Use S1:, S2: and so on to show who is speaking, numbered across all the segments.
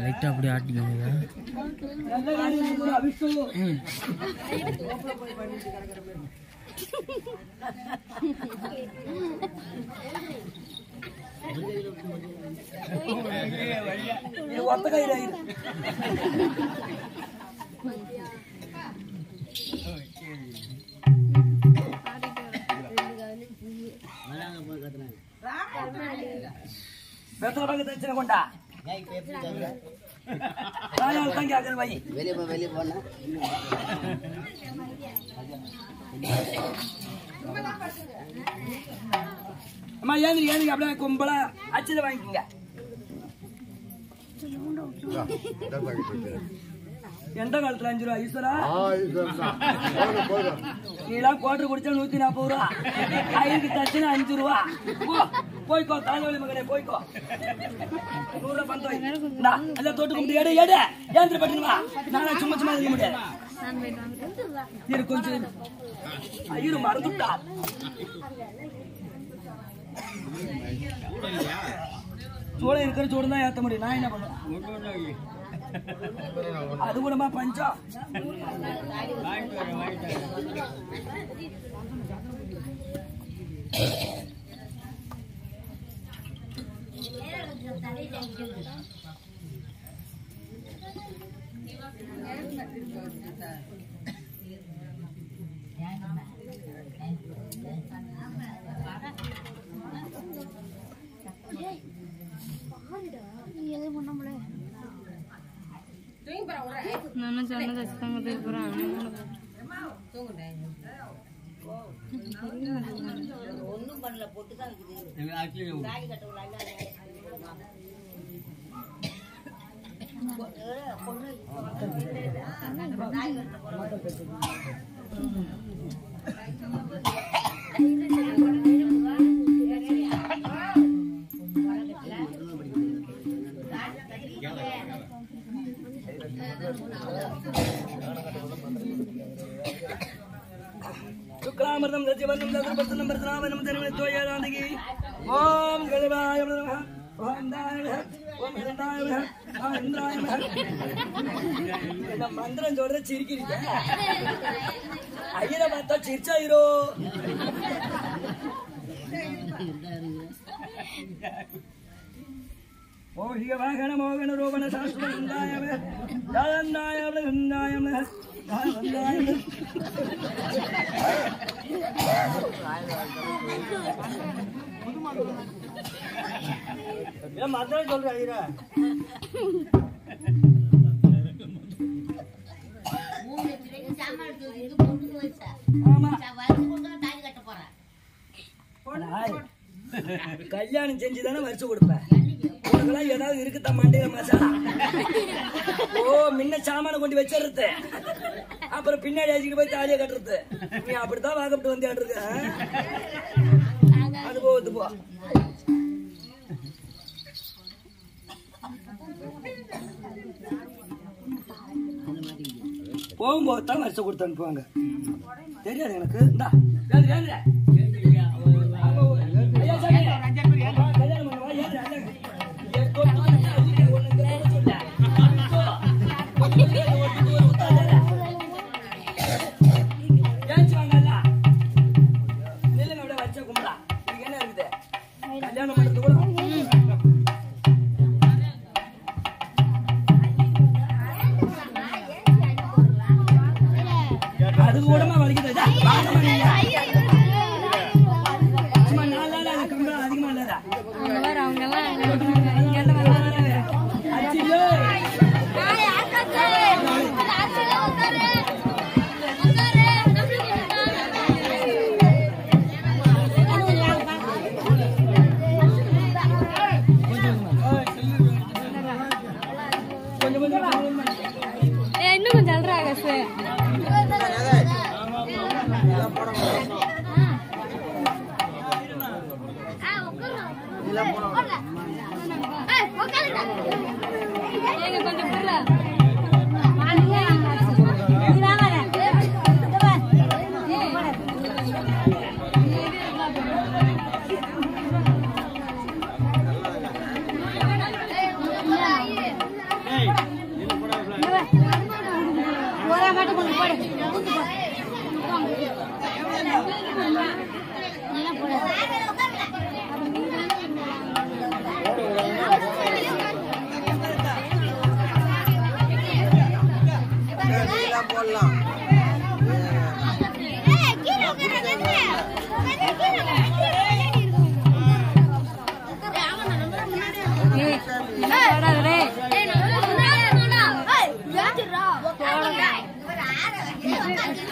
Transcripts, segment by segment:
S1: லைட்டாக அப்படி ஆட்டிக்கோங்க
S2: நல்ல காரியம் இருக்குது, அபிஷு. இது ஒத்த கையில இரு. வெத்தலை பாக்கு கொண்டா
S3: வெளியே வெளியே போனா
S2: அம்மா ஏந்திரி ஏந்திரி அப்படியே கும்பலா அச்சதை வாங்கிக்கோங்க எந்த காலத்துல அஞ்சு ரூபா? ஈஸ்வரா நீலாம் கோட்டர் குடிச்சா நூத்தி நாற்பது ரூபா. ஐந்து தச்சுனா அஞ்சு ரூபா. போய்க்கோ தாய்வழி மகனே போய்க்கோ. நூறு ரூபா பந்தோய் எல்லாம் தோட்டு கும்பிட்டு எடு எடு. ஏந்திரி பட்டுங்களா நானா சும்மா சும்மா இருக்க முடியாது. இரு கொஞ்சம் இரு. ஐயோ மறந்துட்டா. சோழ இருக்கிற சோடு தான் ஏத்த முடியும். நான் என்ன பண்ணுவேன்? அது கூடமா பஞ்சா? பஞ்சம்
S4: நானும் சொன்னதை வச்சுதாங்க திருப்புறேன்
S3: ஒண்ணும் பண்ணல பொட்டு தான் இருக்குது தாடி கட்ட
S2: சுக்லாமிர்தம் சதுர்பத்தனம் பத்ராவனம் தருமணி தோயாதாந்தகி ஓம் கலிவாய நமः. ஓம் தாய நமः. ஓம் ஹிரண்டாய இந்த மந்திரம் சொல்றத சிரிக்கிறீங்க. ஐயரை பார்த்தா சிரிச்சாயிரோ? மோகிக வாகன மோகன ரோகண சாஸ்திர ஹிந்தாய நமः. தாயந்தாய ஏன் மந்திரம் சொல்ற கல்யாணம் செஞ்சு தானே கொடுப்பேன் உனக்கெல்லாம் ஏதாவது இருக்குதா மண்டையில மசாலா முன்ன சாமான கொண்டு வச்சிடுறது. அப்புறம் பின்னாடி அடிச்சுட்டு போய் தாலியை கட்டுறது. நீ அப்படித்தான் வாக்கப்பட்டு வந்து இருக்க அது போகுது போ. போகும்போது தான் வருஷம் கொடுத்து அனுப்புவாங்க. தெரியாது எனக்கு. இந்தா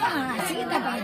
S1: 啊，
S2: 是的吧？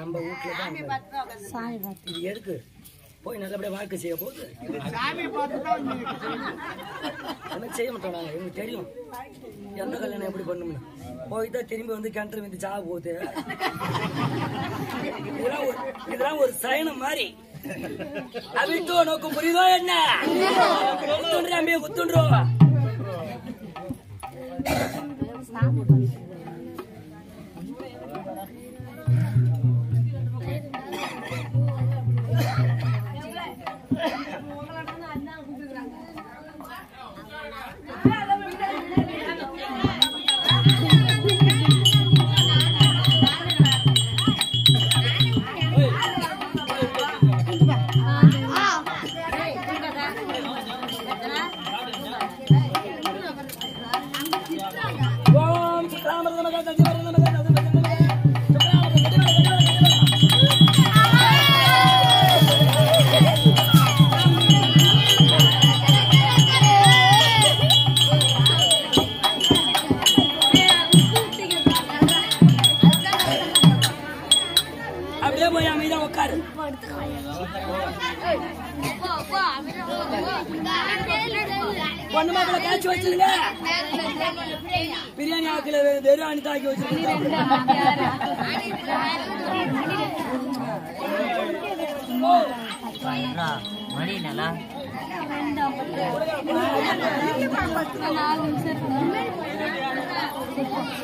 S2: நம்ம வீட்டுல தான் இது எதுக்கு போய் நல்லபடியா வாழ்க்கை செய்ய போகுது. எனக்கு செய்ய மாட்டோம் நாங்க எங்களுக்கு தெரியும். எந்த கல்யாணம் எப்படி பண்ணணும்னு. போய் தான் திரும்பி வந்து கிணத்துல வந்து சாக போகுது. இதெல்லாம் ஒரு இதெல்லாம் ஒரு சயனம் மாதிரி. அபிட்டு உனக்கு புரியுதோ என்ன? குத்துன்றா அம்பிய குத்துன்றோம்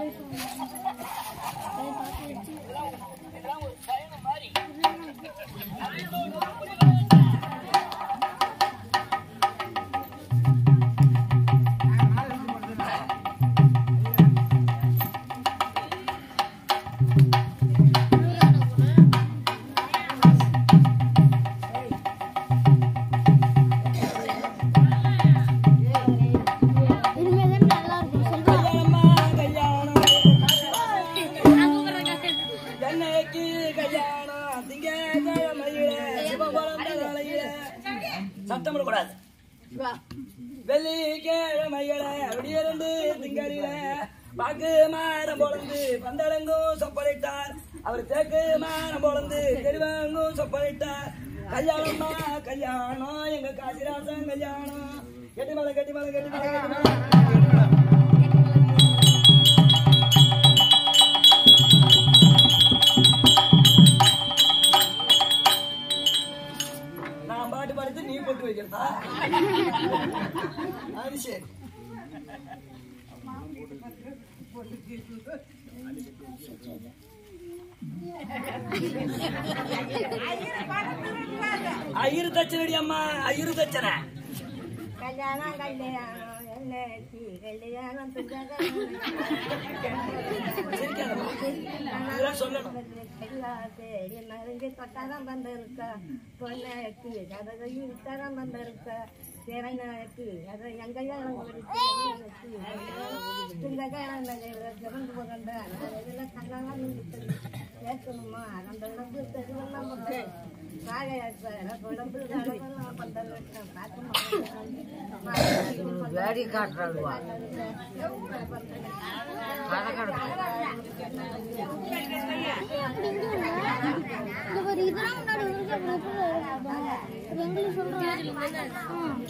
S1: நாள் நல்லா
S2: அம்மா கல்யாணமா நான் பாட்டு பாடுத்து நீ போட்டு வைக்கிறதா? அது சரி. ஐயரு தச்சனடி அம்மா ஐயரு தச்சனை.
S5: கல்யாணம் கல்யாணம். என்னைக்கு மருந்து தொட்டாதான் வந்திருக்க பொண்ணைக்கு கதகையும் தரம் வந்திருக்க சேவைக்கு இதெல்லாம் கண்ணெல்லாம் ஏற்கணுமா? அந்த உடம்பு தெருவெல்லாம்
S3: வேடி காட்டுறாளுவா
S6: ஒரு இதெல்லாம் முன்னாடி எங்களுக்கு சொல்றாங்க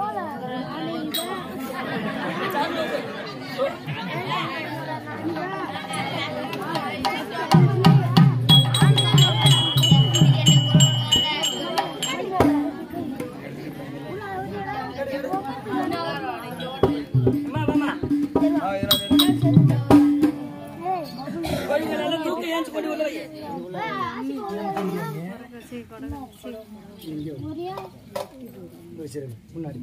S6: ஒரு இது இங்க பாருங்க. இல்ல, எவ்வளவு வேலை போல போல ஏழு பேர் கூப்பிட்டு
S2: அம்மா வாமா கோழிகள் எல்லாம் தூக்கி ஏஞ்சி கொண்டு உள்ள வை வச்சிருங்க முன்னாடி.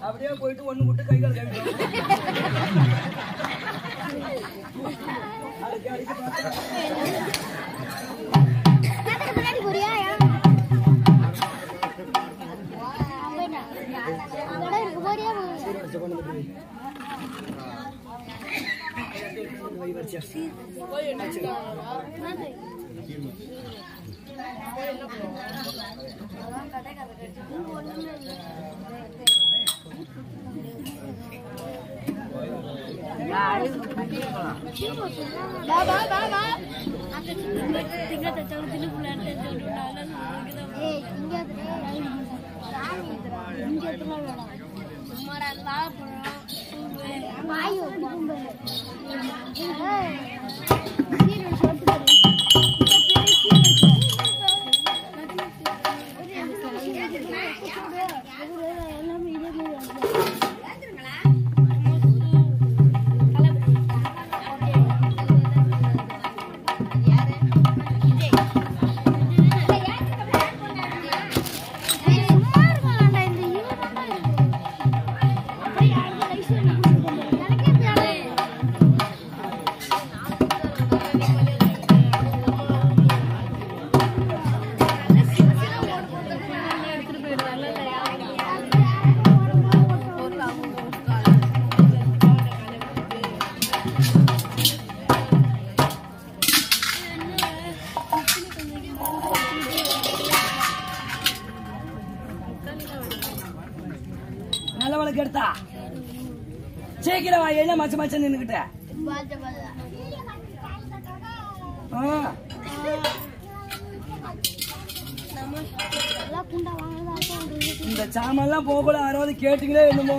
S2: அப்படியே போயிட்டு ஒண்ணு விட்டு கை மச்சான் நின்னுகிட்ட ஆ,
S6: எல்லாம்
S2: இந்த சாமான்லாம் போகல யாராவது கேட்டீங்களே என்னமோ?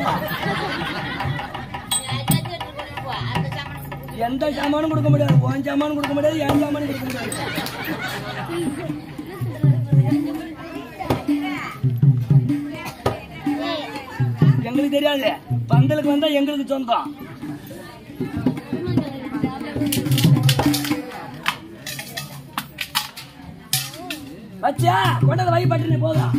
S2: எந்த சாமானும் கொடுக்க முடியாது. உன் சாமானும் கொடுக்க முடியாது என் சாமானும் கொடுக்க முடியாது. எங்களுக்கு தெரியாது. பந்தலுக்கு வந்தா எங்களுக்கு சொந்தம். வச்சா கொண்டது வை பட்டுன்னு போதும்.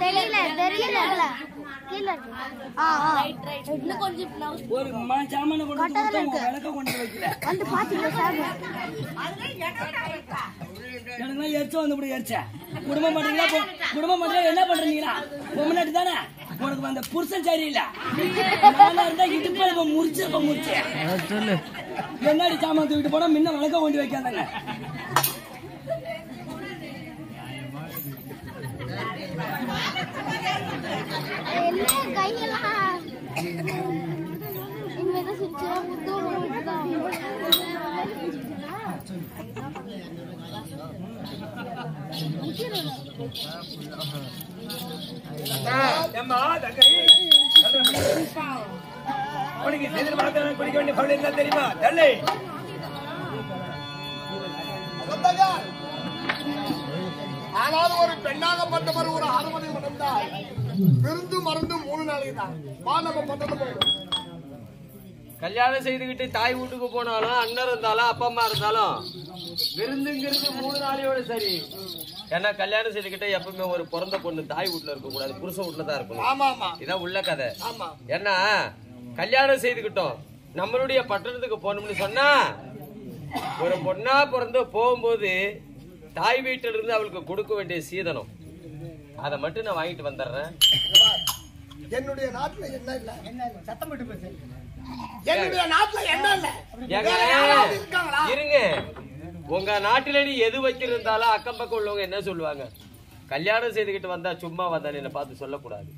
S6: தெரியல தெரியல. கீழ இருக்கு. ஆ ஆ. இன்னும் கொஞ்சம்
S2: ஒரு ம- சாமான கொண்டு உன் விளக்க கொண்டு வைக்கல
S6: வந்து சார்?
S2: எரிச்ச வந்து இப்படி எரிச்ச. குடும்பம் பண்றீங்களா குடும்பம் பண்றீங்களா என்ன பண்றீங்களா? பொம்மநாட்டு தானே? உனக்கு அந்த புருஷன் சரியில்லை. நானா இருந்தா இடுப்பு முறிச்சு. முறிச்சு என்னடி சாமான் தூக்கிட்டு போனா முன்ன விளக்க கொண்டு வைக்காதாங்க
S6: என்ன கையெல்லாம் இனிமேதான் சிரிச்சா முத்து
S7: ஏம்மா, தங்கை. உனக்கு செய்திரு குடிக்க வேண்டிய பவுல் என்ன தெரியுமா தள்ளி
S8: ஆனால் ஒரு பெண்ணாகப்பட்டவர் ஒரு அனுமதி மணந்தால் விருந்து மருந்து மூணு நாளைக்கு தான். வா நம்ம பட்டணம்
S9: கல்யாணம் செய்துக்கிட்டு தாய் வீட்டுக்கு போனாலும் அண்ணன் இருந்தாலும் அப்பா அம்மா இருந்தாலும் விருந்துங்கிறது மூணு நாளையோட சரி. ஏன்னா கல்யாணம் செய்துக்கிட்ட எப்பவுமே ஒரு பிறந்த பொண்ணு தாய் வீட்டுல இருக்க கூடாது புருஷ வீட்டுல தான் இருக்கணும். இதான் உள்ள கதை. ஏன்னா கல்யாணம் செய்துக்கிட்டோம் நம்மளுடைய பட்டணத்துக்கு போகணும்னு சொன்னா ஒரு பொண்ணா பிறந்து போகும்போது தாய் வீட்டில இருந்து அவளுக்கு கொடுக்க வேண்டிய சீதனம். அதை மட்டும் நான் வாங்கிட்டு வந்துடுறேன்.
S8: என்னுடைய நாட்டுல என்ன இல்ல? சத்தம் போட்டு பேசு. என்னுடைய நாட்டுல என்ன இல்ல?
S9: இருங்க. உங்க நாட்டுல நீ எது வைக்கிறதாலும் அக்கம் பக்கம் உள்ளவங்க என்ன சொல்லுவாங்க? கல்யாணம் செய்துக்கிட்டு வந்தா சும்மா வந்தாலும் என்ன பார்த்து சொல்லக்கூடாது.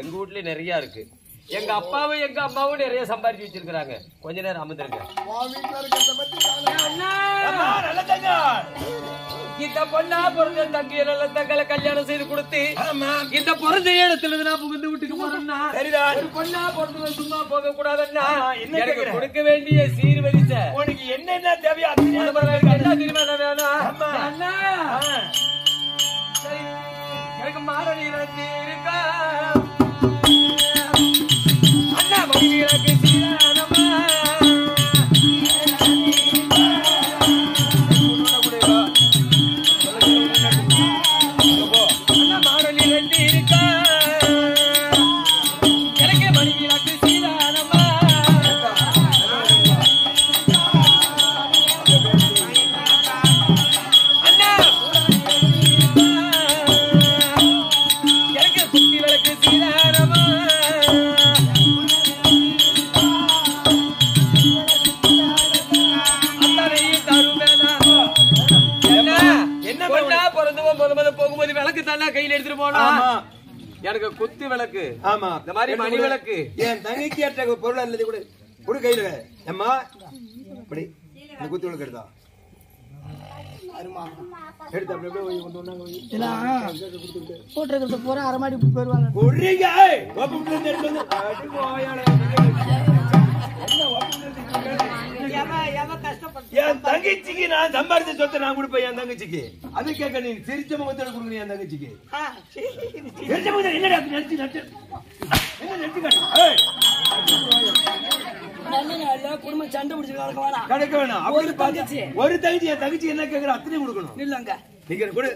S9: எங்க வீட்லயும் நிறைய இருக்கு. எங்க அப்பாவும் எங்க அம்மாவும் நிறைய சம்பாதிச்சு வச்சிருக்காங்க கொஞ்ச நேரம்
S7: தங்க
S9: இந்த பொண்ணா பிறந்த தங்கிய நல்ல தங்களை கல்யாணம் செய்து கொடுத்து
S7: ஆமா.
S9: இந்த பிறந்த இடத்துல நான் புகுந்து வீட்டுக்கு போறேன்னா ஒரு பொண்ணா பிறந்தவன் சும்மா போக கூடாதுன்னா
S7: என்ன
S9: எனக்கு? கொடுக்க வேண்டிய சீர்வரிசை.
S7: உனக்கு என்னென்ன அல்லது கூட. கொடு கையில. அம்மா இப்படி. இந்த குத்து விளக்கு எடுத்தா.
S5: போட்டுருக்கிறது பூரா அரை மாடி போயிருவாங்க
S7: என் தங்கச்சிக்கு நான் சம்பாதிச்ச சொத்தை நான் கொடுப்பேன் என் தங்கச்சிக்கு. அது கேட்க நீ சிரிச்ச முகத்தோட கொடுங்க என் தங்கச்சிக்கு. சிரிச்ச என்னடா அப்படி நடிச்சு நட்டு என்ன நடிச்சு
S2: குடும்பம் சண்டை வேணாம்
S7: கிடைக்க வேணாம்.
S2: ஒரு தங்கச்சி.
S7: ஒரு தங்கச்சி என் தங்கச்சி என்ன கேட்கற? அத்தனை கொடுக்கணும்.
S2: இல்லங்க.
S7: நீங்க கொடு.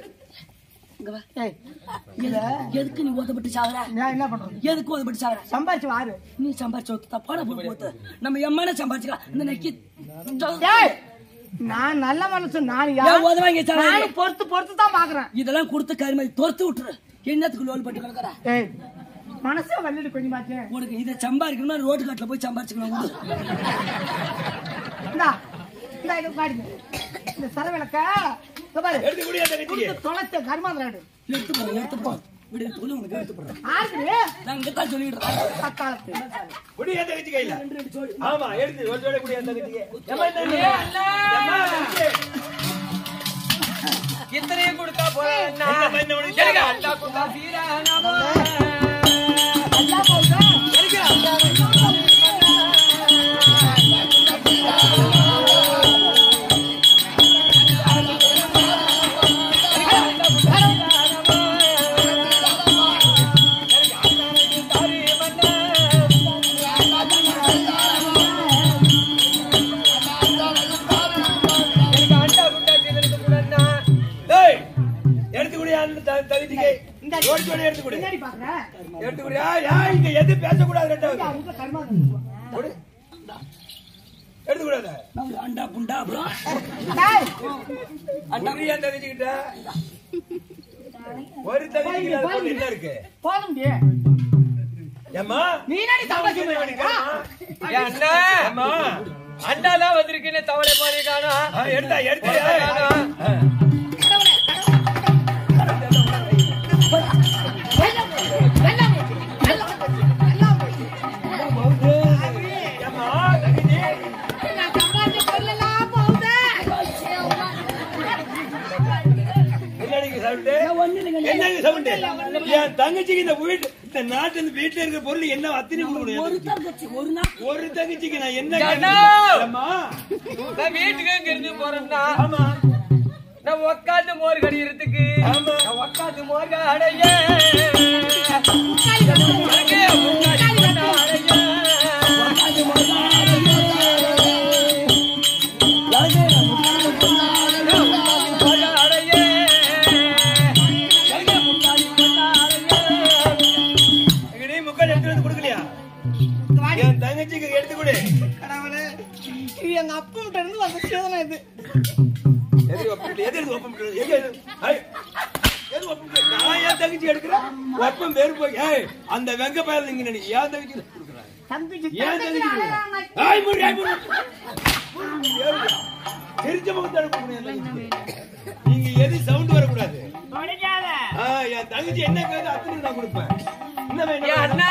S2: எதுக்கு நீ ஓதப்பட்டு சாவற?
S5: நான் என்ன பண்றது?
S2: எதுக்கு ஓதப்பட்டு சாவற?
S5: சம்பாதிச்சு வாரு.
S2: நீ சம்பாரிச்சு தப்பான போட்டு போத்து நம்ம எம்மான சம்பாரிச்சுக்கலாம் இந்த நெக்கி
S5: நான் நல்ல மனுஷன் நான் யார்?
S2: உதவாங்க சாவற?
S5: நானும் பொறுத்து பொறுத்து தான் பாக்குறேன்.
S2: இதெல்லாம் கொடுத்து கருமாதி தோர்த்து விட்டுரு. என்னத்துக்கு லோல் பட்டு கிடக்குற?
S5: ஏய் மனசே வள்ளிட்டு கொஞ்சம் மாத்தேன்
S2: உனக்கு இதை சம்பாதிக்கணும்னா ரோட்டு காட்டுல போய் சம்பாரிச்சுக்கணும்.
S5: இந்தா இந்தா இது இந்த சர விளக்க இதோ பாரு
S7: எடுத்து கொடு தங்கச்சிக்கு
S5: கொடுத்து தொலைச்ச கருமாந்திராடு
S2: எடுத்து போ எடுத்து போ விடு உனக்கு எடுத்து
S5: ஆறு
S2: நான்
S7: கொடு கையில ஆமா எடுத்து ஒரு ஜோடி கொடு இந்த.
S9: இத்தனையும் கொடுத்தா போறேன்
S7: என்னம்மா, இந்த உனக்கு
S9: எனக்கு அண்ணா
S7: எது பேசக்கூடாது ரெண்டாவது. எடுத்துக்கூடாது.
S2: நம்ம அண்டா புண்டா அப்புறம்
S5: டேய்,
S7: அண்டா தகச்சிக்கிட்ட ஒரு பொண்ணு என்ன இருக்கு?
S5: போதும் டி.
S7: ஏம்மா?
S5: நீ என்னடி தமாஷு பண்ணிக்கிறா?
S9: ஏன் அண்ணா.
S7: ஏம்மா?
S9: அண்டாதான் வந்திருக்கேன்னு தவளை மாதிரி காணா
S7: ஆ, எடுத்தா எடுத்து என் தங்கச்சிக்கு இந்த வீட்டு இந்த நாட்டு இந்த வீட்டுல இருக்கிற பொருள் என்ன அத்தனை
S2: ஒரு? தங்கச்சி ஒரு நாள்.
S7: ஒரு தங்கச்சிக்கு நான் என்ன
S9: வீட்டுக்கு இங்க இருந்து போறேன்னா
S7: ஆமா.
S9: நான் உக்காந்து மோர் கடிக்கிறதுக்கு.
S7: ஆமா.
S9: நான் உக்காந்து மோர் அடைய
S7: ஒப்பம் வேறு போய் ஏய் அந்த வெங்க பயல் நீங்க நினைக்க ஏன் தங்கச்சி கொடுக்குறேன்
S5: தம்பிக்கு
S7: ஏன் முடி முடி. தெரிஞ்ச முகத்தால தங்கச்சிக்கு நீங்க எது சவுண்ட் வரக்கூடாது? ஆ, என் தங்கச்சி என்ன கேட்க அத்தனை நான் கொடுப்பேன். என்ன
S9: அண்ணா?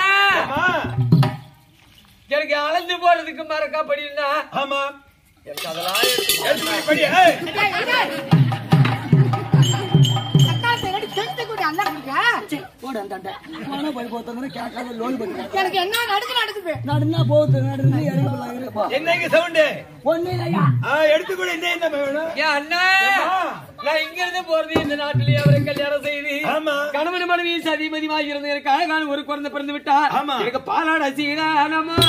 S9: எனக்கு அளந்து போறதுக்கு மறக்கா படினா
S7: ஆமா.
S9: எனக்கு அதெல்லாம்
S7: படி ஏய்.
S2: போடு அந்த அண்டை. போனா போய் போத்தவங்க கேட்காத லோன் பண்ணி
S5: எனக்கு என்ன நடுக்கு நடக்குது.
S2: நடுனா போகுது நடுந்து இறங்கி போ.
S7: என்னங்க சவுண்டு
S2: ஒண்ணு இல்லையா?
S7: ஆ எடுத்துக்கூட. என்ன என்ன வேணும்?
S9: ஏன் அண்ணா. நான் இங்க இருந்து போறது இந்த நாட்டிலேயே அவரை கல்யாணம் செய்து.
S7: ஆமா.
S9: கணவன் மனைவி சதிபதியாக இருந்த எனக்கு அழகான ஒரு குழந்தை பிறந்து விட்டா
S7: ஆமா.
S9: எனக்கு பாலாட சீதானமா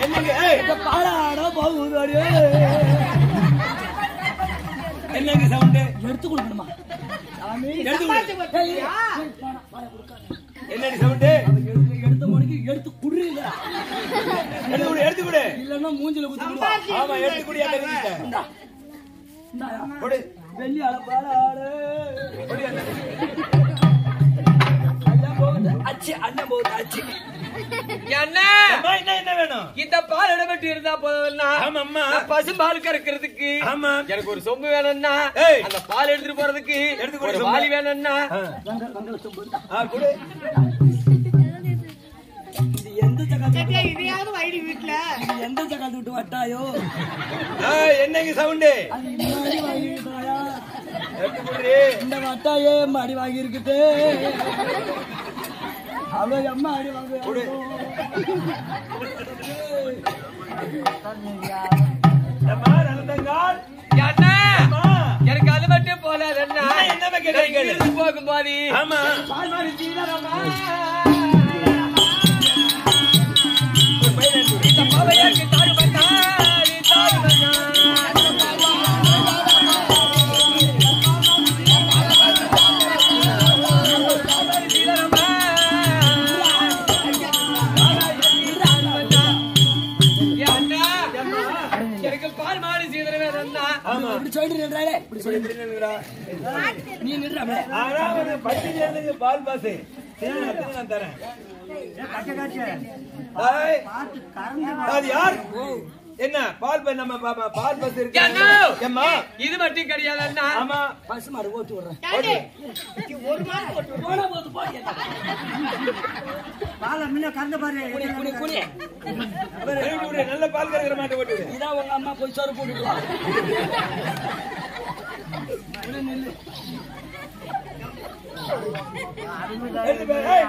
S7: என்னங்க ஏய் சவுண்டு
S2: எடுத்து கொடுக்கணுமா
S7: எடுத்து என்னடி சவுண்டு
S2: எடுத்து எடுத்த மணிக்கு எடுத்து குடுறீங்க
S7: எடுத்து கொடு எடுத்து கொடு
S2: இல்லன்னா மூஞ்சில குத்தி
S7: ஆமா எடுத்து கொடு அந்த கொடு
S2: வெள்ளி அளப்பாடு
S7: அந்த
S2: அண்ணன் போகுது அச்சு அண்ணன் போகுது. அச்சு
S9: என்ன?
S7: என்ன என்ன வேணும்?
S9: இந்த பால் இடப்பட்டு இருந்தா போதும்னா
S7: ஆமா அம்மா.
S9: பசு பால் கறக்கிறதுக்கு.
S7: ஆமா.
S9: எனக்கு ஒரு சொம்பு வேணும்னா. அந்த பால் எடுத்துட்டு போறதுக்கு
S7: எடுத்து கொடு
S9: ஒரு. வாளி வேணும்னா
S2: எந்த ஜகாத்து
S5: இதையாவது வைடி வீட்டுல
S2: இது எந்த ஜகாத்து விட்டு வட்டாயோ?
S7: என்னங்க சவுண்டு?
S2: இந்த வட்டாயே அடி வாங்கி இருக்குது அவ்வளோ அம்மா அடி
S9: எனக்கு அது மட்டும் அண்ணா.
S7: என்ன
S9: போகும்போது
S7: ஆமா.
S9: பால் இந்த
S2: நீ நின்றாமே
S7: ஆனா பால் பாஸ் நான் தரேன் அது யார் என்ன பால் பஸ் நம்ம பால் பஸ் இருக்கு ஏம்மா
S9: இது மட்டும் கிடையாது அண்ணா
S7: ஆமா
S2: பசு மாடு ஓட்டு விடுறேன்
S5: ஒரு
S2: போது போய் முன்ன கறந்து பாரு குனி குனி குனி
S7: நல்ல பால் கறக்கிற மாட்டை ஓட்டு
S2: இதான் உங்க அம்மா போய் சோறு போட்டுக்கலாம்.
S7: எடுத்து போய், ஏய்,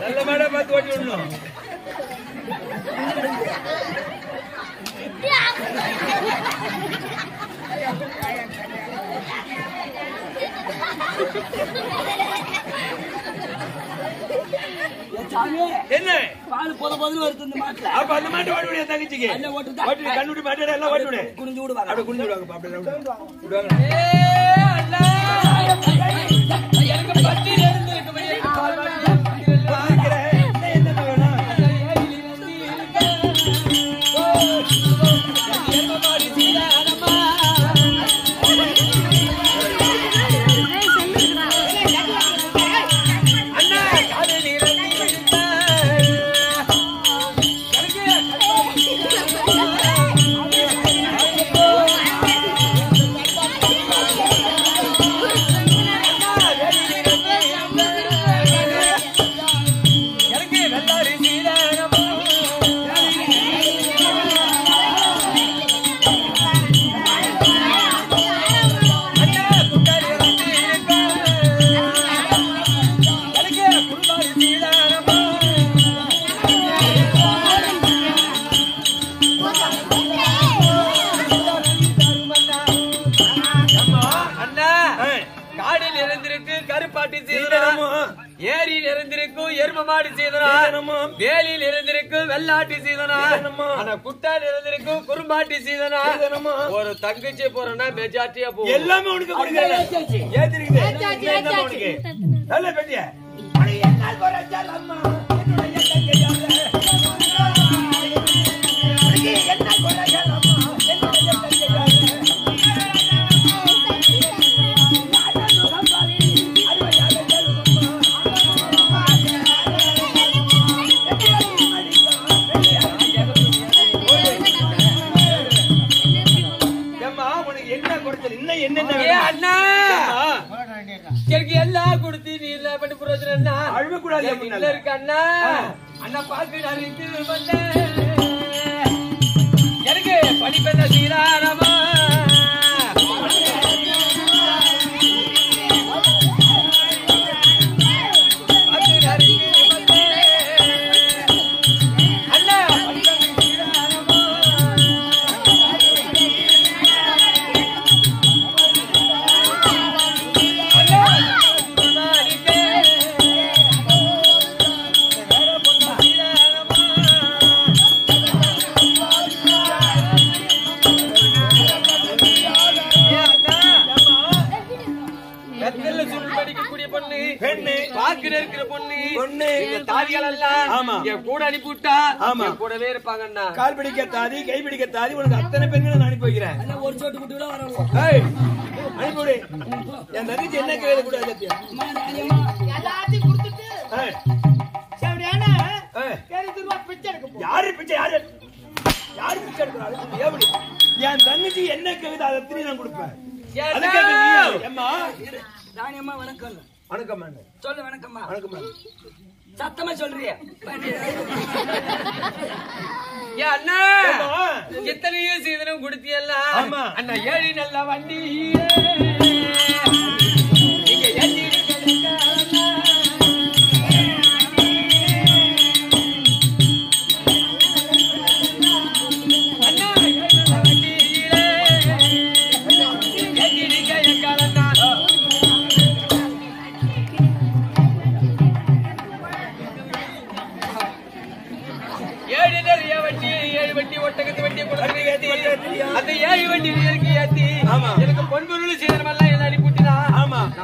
S7: நல்ல மேடம் பார்த்து ஓட்டி விடணும்
S2: Yeah.
S7: என்ன?
S2: பால் போத போதுன்னு வருது இந்த மாட்டுல
S7: அப்ப அந்த மாட்டு ஓட்டி விடு என் தங்கச்சிக்கு.
S2: அல்ல ஓட்டுதா?
S7: ஓட்டி கண்ணுடி மாட்டு எல்லாம் ஓட்டி விடு.
S2: குனிஞ்சு விடுவாங்க.
S7: அப்படியே குனிஞ்சு விடுவாங்க அப்படியே விடுவாங்க. விடுவாங்க
S9: எனக்கு பட்டியல் இருந்திருக்கும்படி தங்கச்சி போறேன்னா மெஜாரிட்டியா போகும்.
S7: எல்லாமே உனக்கு ஏத்திருக்குது நல்ல பெட்டிய?
S9: அண்ணா! எனக்கு எல்லாம் கொடுத்து நீ இல்ல பண்ணி. இல்ல இருக்கு அண்ணா. அண்ணா பாக்குறாரு எனக்கு படிப்பென்ன சீராரமா? கூடவே இருப்பாங்கண்ணா.
S7: கால் பிடிக்க தாதி கை பிடிக்க தாதி உனக்கு அத்தனை பெண்களை நான் அனுப்பி வைக்கிறேன்.
S2: ஒரு சோட்டு குட்டி கூட வரணும்
S7: ஏய், அனுப்பி விடு என் தங்கச்சி என்ன
S5: எல்லாத்தையும் கொடுத்துட்டு எடுக்க போ.
S7: யாரு பிச்சை யாரு? யாரு பிச்சை எடுக்கிறாரு? எப்படி என் தங்கச்சி என்ன கேக்குது அதை திரும்பி நான் கொடுப்பேன்.
S2: வணக்கம்.
S7: வணக்கம்.
S2: சொல்லு வணக்கம்மா.
S7: வணக்கம் அண்ணே.
S2: சத்தமா சொல்றிய
S9: அண்ணா? எத்தனையோ சீதனம் கொடுத்தியல்ல
S7: ஆமா.
S9: அண்ணா ஏழி நல்ல வண்டி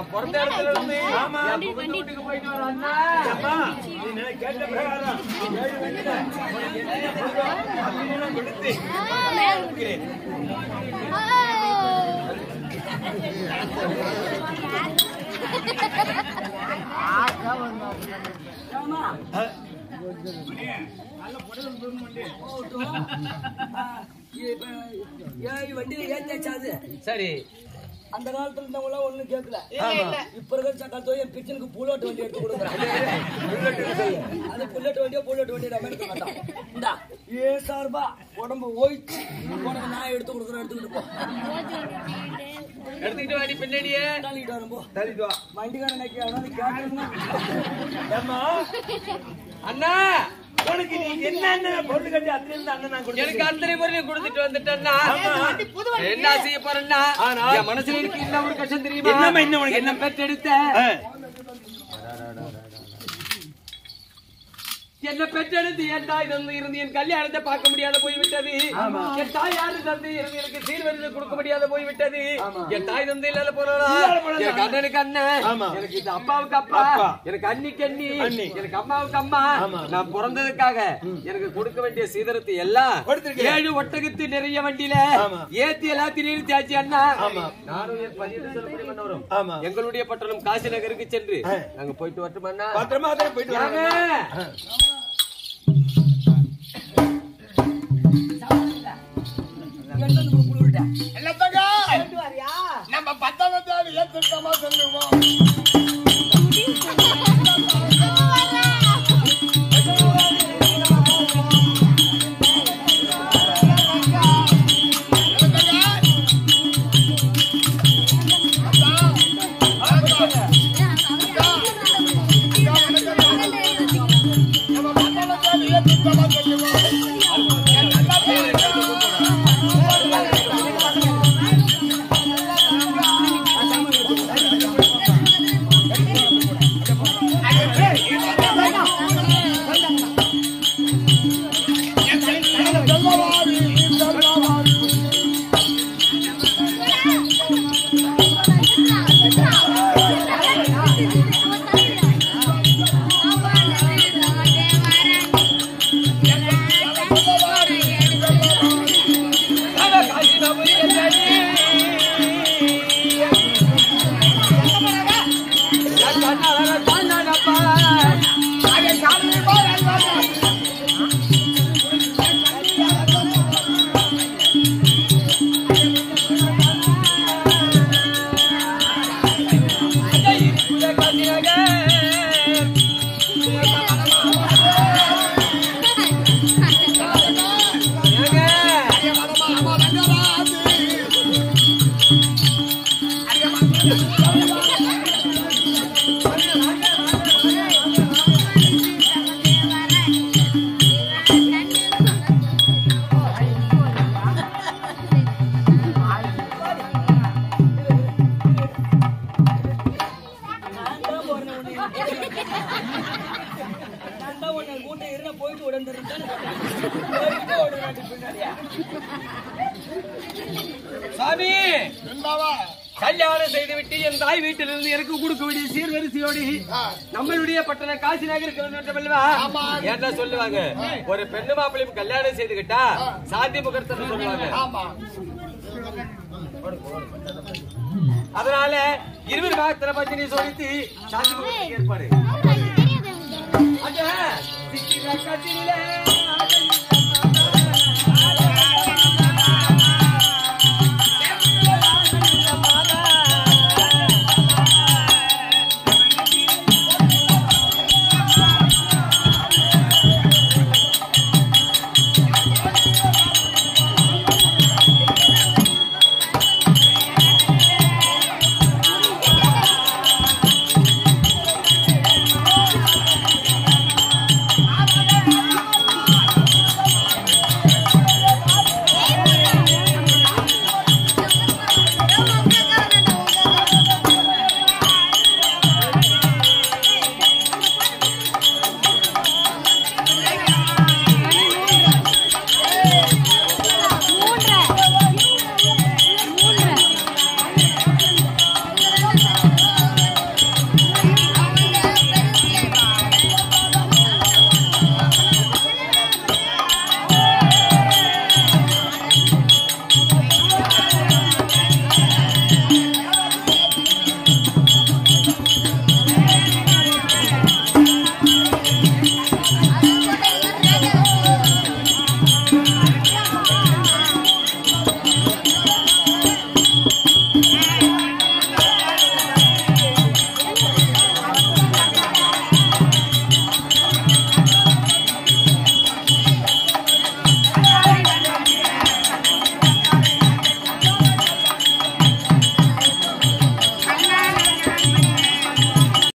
S9: நான் பிறந்த இடத்துல இருந்து
S7: ஆமா.
S9: வீட்டுக்கு போயிட்டு வரேன் அண்ணா
S7: அம்மா, நீ நான் கேட்ட பிரகாரம் ஏழு வண்டியில உனக்கு என்ன கொடுத்தோ, அதை நான் கொடுத்து கொடுக்கிறேன்.
S2: ஆமா
S7: ஆ,
S2: ஏய் வண்டியில ஏத்தாச்சு அது
S9: சரி
S2: அந்த காலத்துல இருந்தவங்க எல்லாம் ஒண்ணும் கேட்கல. இப்ப இருக்கிற சட்டத்தோ என் கிச்சனுக்கு புல்லட் வண்டி எடுத்து கொடுக்குறேன். அது புல்லட் வண்டியோ புல்லட் வண்டியோ நம்ம எடுக்க மாட்டோம். இந்தா ஏ சார்பா உடம்பு ஓய்ச்சு. உனக்கு நான் எடுத்து கொடுக்குறேன் எடுத்துக்கிட்டு போ.
S9: எடுத்துக்கிட்டு வாடி பின்னாடியே.
S2: தள்ளிட்டு வரும் போ.
S7: தள்ளிட்டு வா.
S2: வண்டிக்காரன்
S7: ஏம்மா?
S9: அண்ணா!
S7: உனக்கு நீ என்ன பொருள் கட்டி அத்தனை இருந்து அண்ணன் நான் கொடுத்தேன்.
S9: எனக்கு அத்தனை கொடுத்துட்டு வந்துட்டேன்னா என்ன செய்ய போறேன்னா என் மனசுல இருக்கு என்ன ஒரு கஷ்டம் தெரியுமா?
S7: இன்னும் உனக்கு
S9: என்ன? பெற்றெடுத்த?
S7: ஆ.
S9: என்ன பெற்றெடுத்து என் தாய் தந்து இருந்து என் கல்யாணத்தை பார்க்க முடியாத போய்விட்டது. என் தாய் யாரு தந்து இருந்து எனக்கு சீர்வரிசை கொடுக்க முடியாத போய்விட்டது. என் தாய் தந்து இல்லாத போறா எனக்கு அண்ணனுக்கு அண்ணன். எனக்கு இந்த அப்பாவுக்கு அப்பா. எனக்கு அண்ணிக்கு அண்ணி.
S7: அண்ணி.
S9: எனக்கு அம்மாவுக்கு அம்மா. நான் பிறந்ததுக்காக எனக்கு கொடுக்க வேண்டிய சீதரத்தை எல்லாம். ஏழு ஒட்டகத்து நிறைய வண்டியில. ஏத்தி எல்லாத்தையும் நிறுத்தியாச்சு அண்ணா.
S7: ஆமா.
S9: நானும். எங்களுடைய பட்டணம் காசி நகருக்கு சென்று நாங்க போயிட்டு வரட்டுமா அண்ணா?
S7: பத்திரமா போயிட்டு
S8: நம்ம பத்தவத்தாடு ஏத்துட்டோமா சொல்லுவோம்.
S2: உன்னை. கூட்ட இருந்த போயிட்டு உடந்துருந்தேன்
S9: சாமி கல்யாணம் செய்துவிட்டு என் தாய் வீட்டிலிருந்து எனக்கு கொடுக்க வேண்டிய சீர்வரிசையோடு நம்மளுடைய பட்டண காசி வந்துவிட்டோமல்லவா? என்ன சொல்லுவாங்க? ஒரு பெண்ணு மாப்பிளையும் கல்யாணம் செய்துகிட்டா சாந்தி முகூர்த்தம் சொல்லுவாங்க.
S8: ஆமா.
S9: அதனால இருவர் பாகத்திர பத்தினி சொல்லித்து சாந்தி ஏற்பாடு.